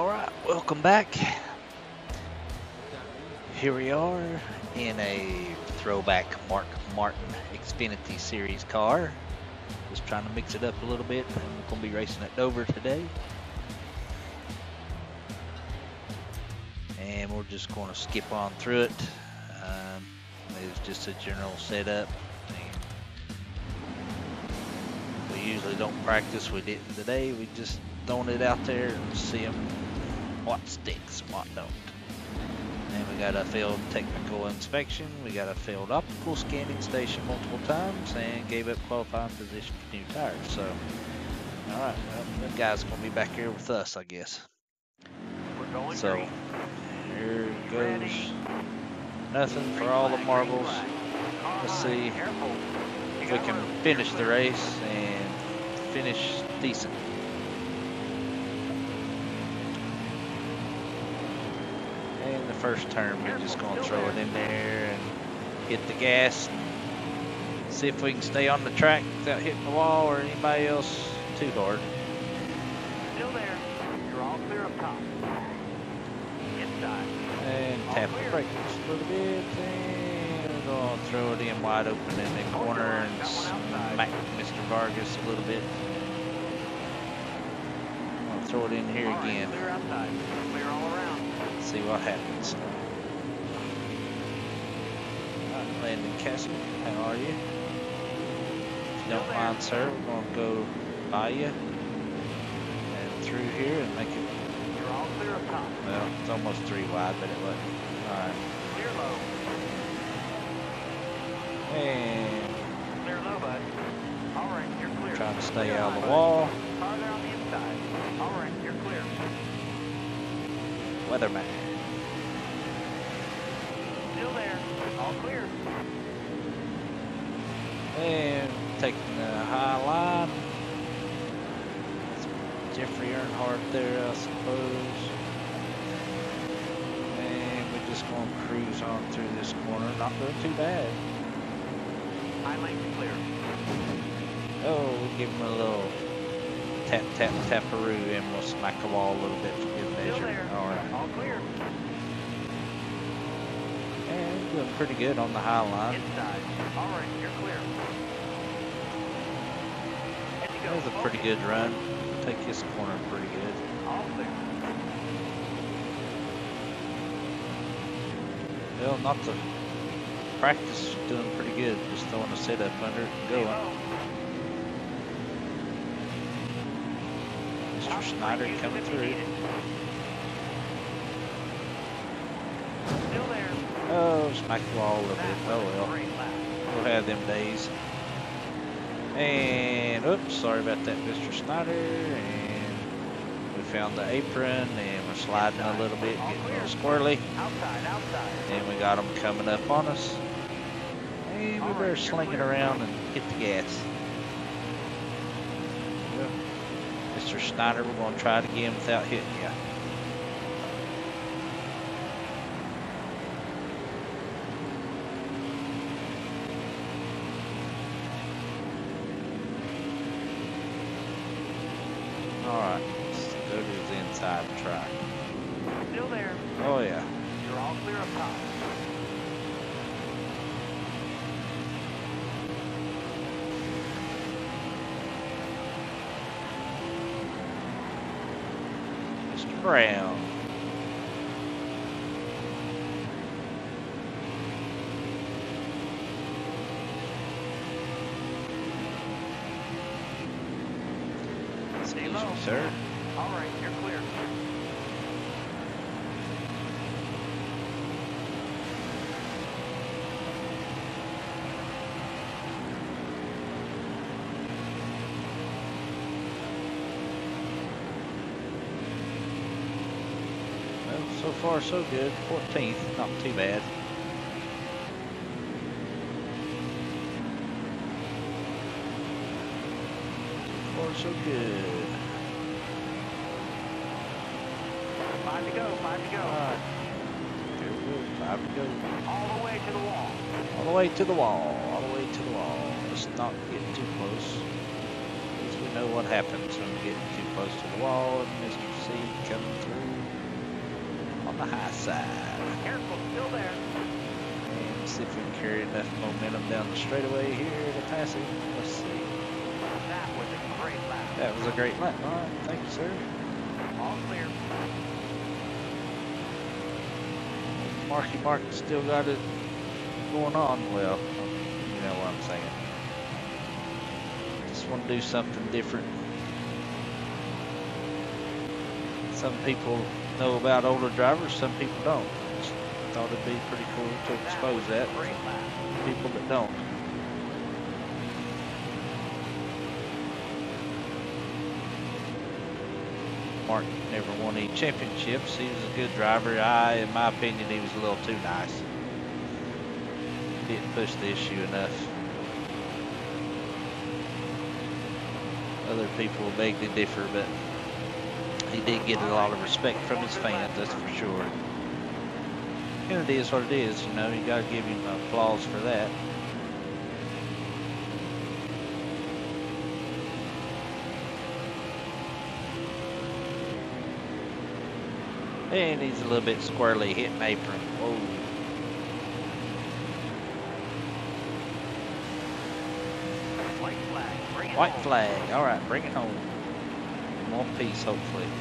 All right, welcome back. Here we are in a throwback Mark Martin Xfinity Series car. Just trying to mix it up a little bit. We're going to be racing at Dover today. And we're just going to skip on through it. Um, it's just a general setup. We usually don't practice. We didn't today. We just throwing it out there and see 'em what sticks, what don't. And we got a failed technical inspection. We got a failed optical scanning station multiple times and gave up qualifying position for new tires. So, all right, well, them guys gonna be back here with us, I guess. We're going So, green. here goes Ready. nothing for Green all the marbles. green flag. Car Let's see If we can finish the race and finish decent. And the first turn, we're just gonna throw it in there and hit the gas. See if we can stay on the track without hitting the wall or anybody else too hard. Still there. You're all clear up top. Inside. And All tap the clear. brakes a little bit and we're gonna throw it in wide open in the corner and got one outside. smack Mr. Vargas a little bit. I'll throw it in here again. See what happens. Alright, Landon Cassill, how are you? If you don't mind, sir, we're gonna go by you and through here and make it, You're all clear up top. well, it's almost three wide, but it wasn't. Alright, Clear low. and Clear low, bud. All right, you're clear. trying to stay Clear out of the wall. Car there on the inside. All right, you're clear. Weatherman. All clear. And taking the high line. It's Jeffrey Earnhardt there, I suppose. And we're just going to cruise on through this corner. Not doing too bad. High lane clear. Oh, we'll give him a little tap, tap, taparoo, and we'll smack the wall a little bit for good Still measure. All right. All clear. Doing pretty good on the high line. Inside. All right, you're clear. That was a pretty good run. Take this corner pretty good. All clear. Well, not to practice, doing pretty good. Just throwing a setup under it and going. Mr. Snider coming it if you through. need it. Still there. The wall bit. That Oh well, we'll have them days. And oops, sorry about that, Mr. Snider. And we found the apron, and we're sliding a little bit, getting a little squirrely. And we got them coming up on us. And we better sling it around and hit the gas. Mr. Snider, we're going to try it again without hitting you. Alright, let's go to the inside try. Still there. Oh yeah. You're all clear up top. Mr. Brown. Sir. All right, you're clear. Well, so far so good. 14th, not too bad. So so good. Five to go, five to go. Alright. Here we go. Five to go. All the way to the wall. All the way to the wall. All the way to the wall. Let's not get too close. Because we know what happens when we get too close to the wall and Mr. C coming through. On the high side. Careful, still there. And see if we can carry enough momentum down the straightaway here to pass it. Let's see. That was a great lap. That was a great lap. All right, thank you, sir. All clear. Marky Mark still got it going on. Well, you know what I'm saying. Just want to do something different. Some people know about older drivers, some people don't. Just thought it'd be pretty cool to expose that That was a great lap. to people that don't. Mark never won any championships. He was a good driver. I, in my opinion, he was a little too nice. Didn't push the issue enough. Other people beg to differ, but he did get a lot of respect from his fans, that's for sure. And it is what it is, you know, you gotta give him applause for that. And he's a little bit squirrely hitting apron. Whoa. White flag. White flag. All right, bring it home. In one piece, hopefully.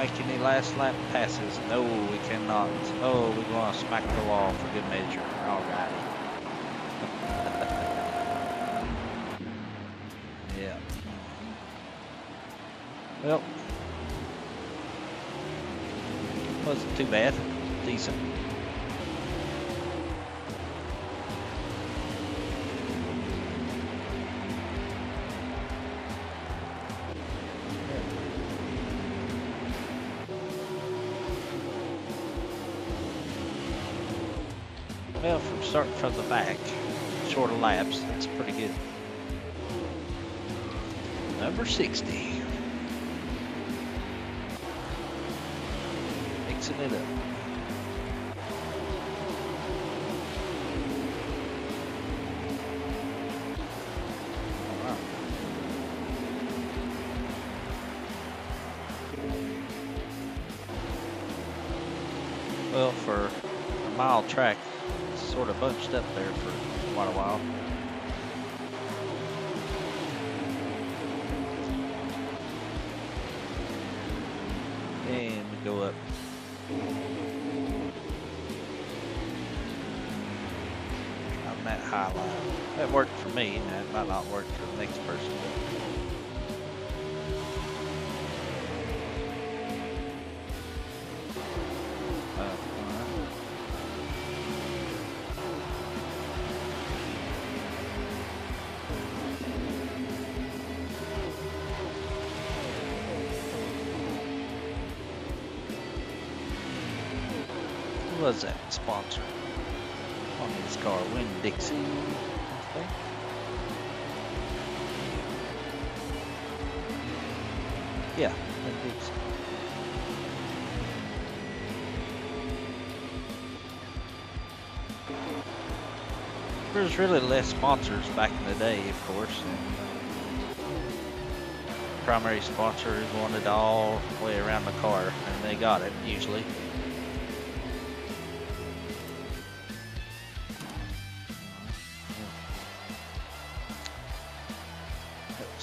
Make any last lap passes? No, we cannot. Oh, we're going to smack the wall for good measure. All right. yeah. Well, wasn't too bad. Decent. Well, from starting from the back, short of laps, that's pretty good. Number 60. Mixing it up. Well, for a mile track, sort of bunched up there for quite a while. And we go up. On that high line. That worked for me, and that might not work for the next person. Was that sponsor on this car? Win Dixie. Yeah, Win Dixie. There was really less sponsors back in the day, of course. Primary sponsors wanted all the way around the car, and they got it usually.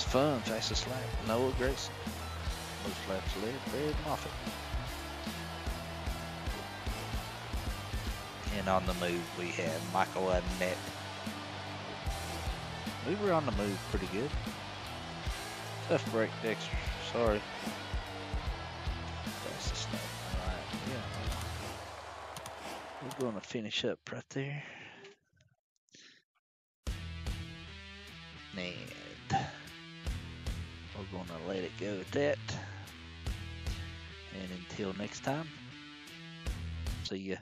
Fun, fastest lap. Noah Gragson. Most laps led, Fred Moffitt. And on the move, we had Michael Annett. We were on the move pretty good. Tough break, Dexter. Sorry. Fastest lap. Alright, yeah. We're going to finish up right there. And we're going to let it go at that. And until next time, see ya.